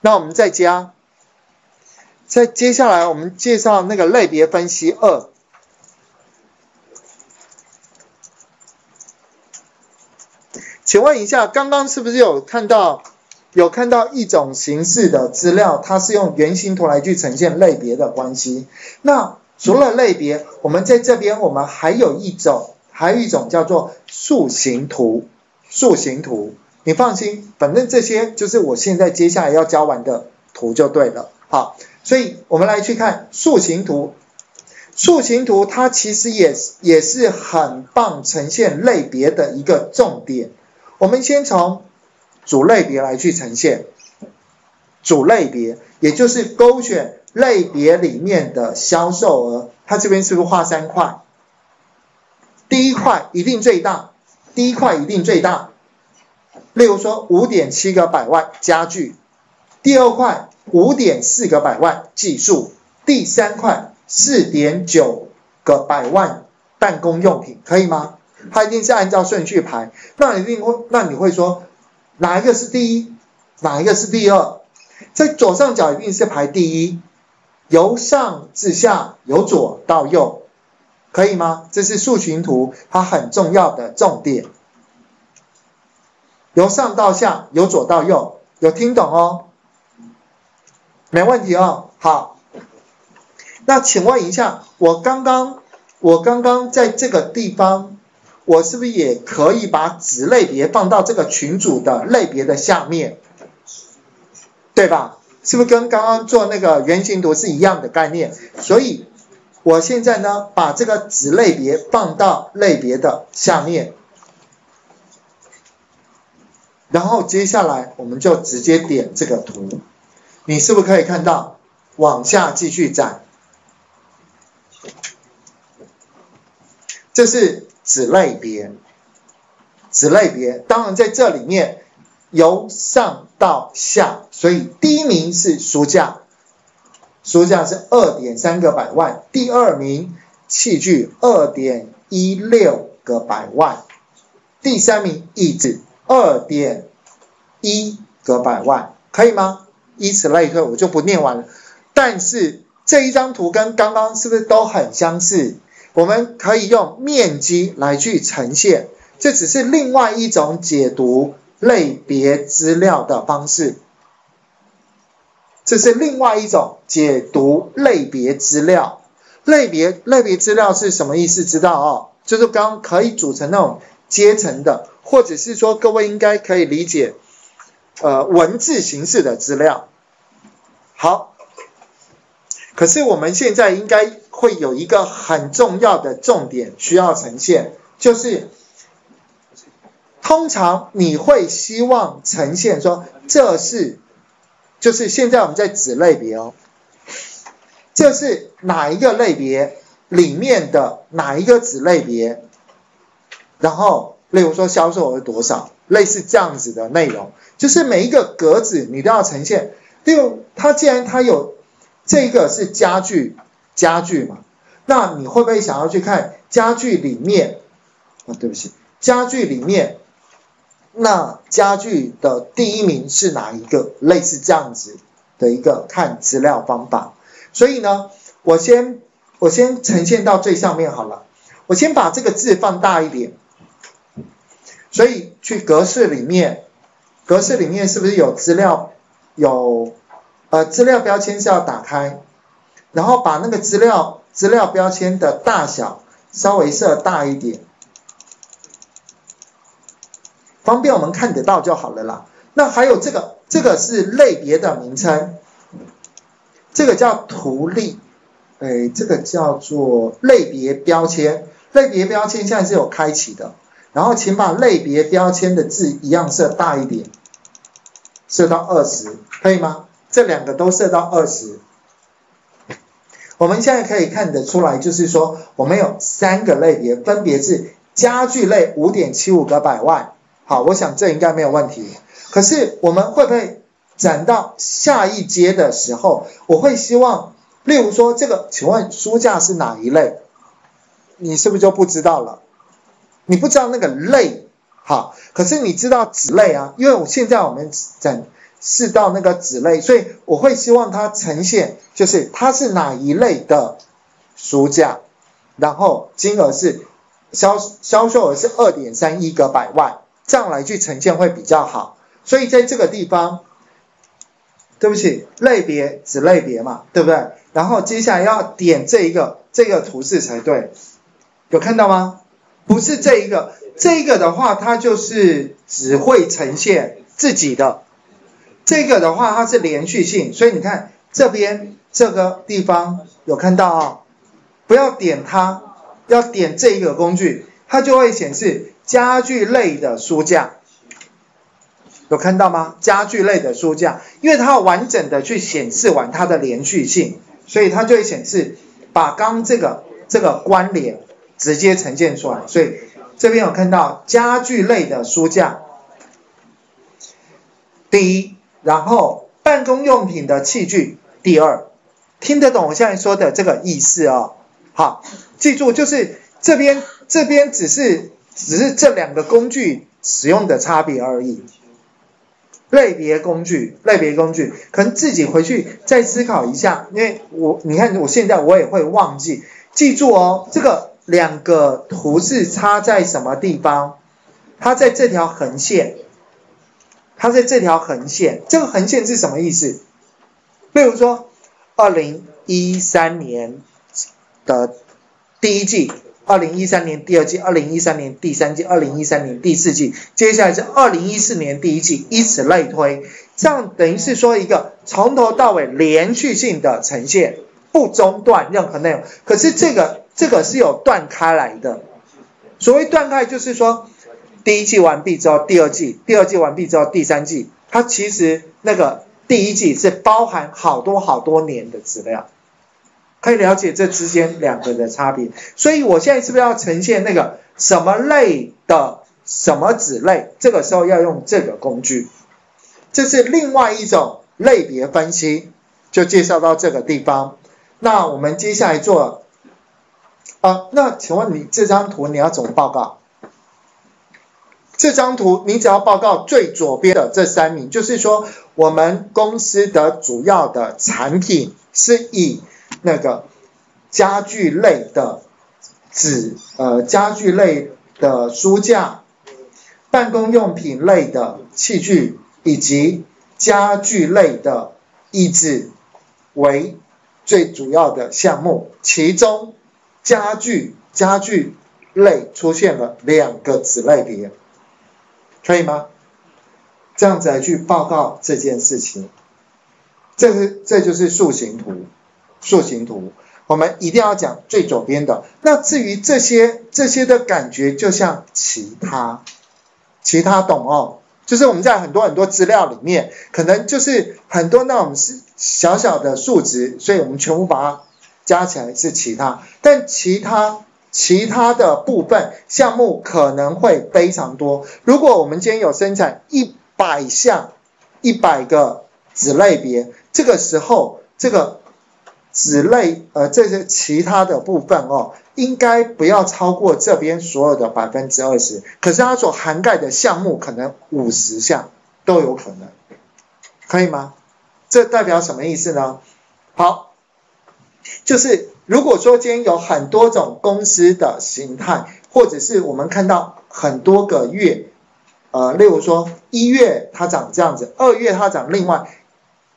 那我们再加，在接下来我们介绍那个类别分析二。请问一下，刚刚是不是有看到有看到一种形式的资料，它是用圆形图来去呈现类别的关系？那除了类别，我们在这边我们还有一种，还有一种叫做树形图。树形图，你放心，反正这些就是我现在接下来要教完的图就对了。好，所以我们来去看树形图。树形图它其实也也是很棒呈现类别的一个重点。我们先从主类别来去呈现，主类别也就是勾选类别里面的销售额，它这边是不是画三块？第一块一定最大，第一块一定最大。例如说五点七个百万家具，第二块五点四个百万技术，第三块四点九个百万办公用品，可以吗？它一定是按照顺序排，那一定会，那你会说哪一个是第一，哪一个是第二？在左上角一定是排第一，由上至下，由左到右，可以吗？这是树形图，它很重要的重点。由上到下，由左到右，有听懂哦？没问题哦。好，那请问一下，我刚刚，我刚刚在这个地方。我是不是也可以把子类别放到这个群组的类别的下面，对吧？是不是跟刚刚做那个圆形图是一样的概念？所以我现在呢，把这个子类别放到类别的下面，然后接下来我们就直接点这个图，你是不是可以看到往下继续展？这是。子类别，子类别，当然在这里面由上到下，所以第一名是书架，书架是二点三个百万，第二名器具二点一六个百万，第三名椅子二点一个百万，可以吗？以此类推，我就不念完了。但是这一张图跟刚刚是不是都很相似？我们可以用面积来去呈现，这只是另外一种解读类别资料的方式。这是另外一种解读类别资料。类别类别资料是什么意思？知道哦，就是刚可以组成那种阶层的，或者是说各位应该可以理解，呃，文字形式的资料。好，可是我们现在应该。会有一个很重要的重点需要呈现，就是通常你会希望呈现说这是，就是现在我们在子类别哦，这是哪一个类别里面的哪一个子类别，然后例如说销售额多少，类似这样子的内容，就是每一个格子你都要呈现。例如它既然它有这个是家具。家具嘛，那你会不会想要去看家具里面？啊，对不起，家具里面，那家具的第一名是哪一个？类似这样子的一个看资料方法。所以呢，我先我先呈现到最上面好了。我先把这个字放大一点。所以去格式里面，格式里面是不是有资料？有呃，资料标签是要打开。然后把那个资料资料标签的大小稍微设大一点，方便我们看得到就好了啦。那还有这个，这个是类别的名称，这个叫图例，哎，这个叫做类别标签。类别标签现在是有开启的，然后请把类别标签的字一样设大一点，设到二十，可以吗？这两个都设到二十。我们现在可以看得出来，就是说我们有三个类别，分别是家具类五点七五个百万，好，我想这应该没有问题。可是我们会不会展到下一阶的时候，我会希望，例如说这个，请问书架是哪一类？你是不是就不知道了？你不知道那个类，好，可是你知道子类啊，因为我现在我们展是到那个子类，所以我会希望它呈现就是它是哪一类的书价，然后金额是销销售额是二点三一个百万，这样来去呈现会比较好。所以在这个地方，对不起，类别子类别嘛，对不对？然后接下来要点这一个这个图示才对，有看到吗？不是这一个，这个的话它就是只会呈现自己的，这个的话它是连续性，所以你看这边这个地方有看到啊，不要点它，要点这一个工具，它就会显示家具类的书架，有看到吗？家具类的书架，因为它要完整的去显示完它的连续性，所以它就会显示把刚这个这个关联。直接呈现出来，所以这边有看到家具类的书架，第一，然后办公用品的器具，第二，听得懂我现在说的这个意思哦？好，记住就是这边这边只是只是这两个工具使用的差别而已，类别工具类别工具，可能自己回去再思考一下，因为我你看我现在我也会忘记，记住哦，这个。两个图是差在什么地方？它在这条横线，它在这条横线。这个横线是什么意思？比如说，二零一三年的第一季，二零一三年第二季，二零一三年第三季，二零一三年第四季，接下来是二零一四年第一季，以此类推。这样等于是说一个从头到尾连续性的呈现。不中断任何内容，可是这个这个是有断开来的。所谓断开，就是说第一季完毕之后，第二季，第二季完毕之后，第三季，它其实那个第一季是包含好多好多年的资料，可以了解这之间两个的差别。所以我现在是不是要呈现那个什么类的什么子类？这个时候要用这个工具，这是另外一种类别分析，就介绍到这个地方。那我们接下来做啊，那请问你这张图你要怎么报告？这张图你只要报告最左边的这三名，就是说我们公司的主要的产品是以那个家具类的纸呃家具类的书架、办公用品类的器具以及家具类的椅子为。最主要的项目，其中家具家具类出现了两个子类别，可以吗？这样子来去报告这件事情，这是这就是树形图，树形图，我们一定要讲最左边的。那至于这些这些的感觉，就像其他，其他懂哦？就是我们在很多很多资料里面，可能就是很多那种是小小的数值，所以我们全部把它加起来是其他。但其他其他的部分项目可能会非常多。如果我们今天有生产一百项、一百个子类别，这个时候这个。子类呃这些其他的部分哦，应该不要超过这边所有的百分之二十，可是它所涵盖的项目可能五十项都有可能，可以吗？这代表什么意思呢？好，就是如果说今天有很多种公司的形态，或者是我们看到很多个月，呃，例如说一月它长这样子，二月它长另外，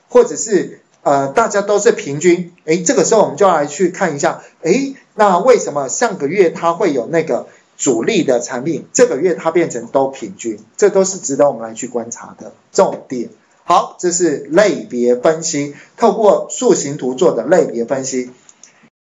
或者是。呃，大家都是平均，哎，这个时候我们就来去看一下，哎，那为什么上个月它会有那个主力的产品，这个月它变成都平均，这都是值得我们来去观察的重点。好，这是类别分析，透过树形图做的类别分析。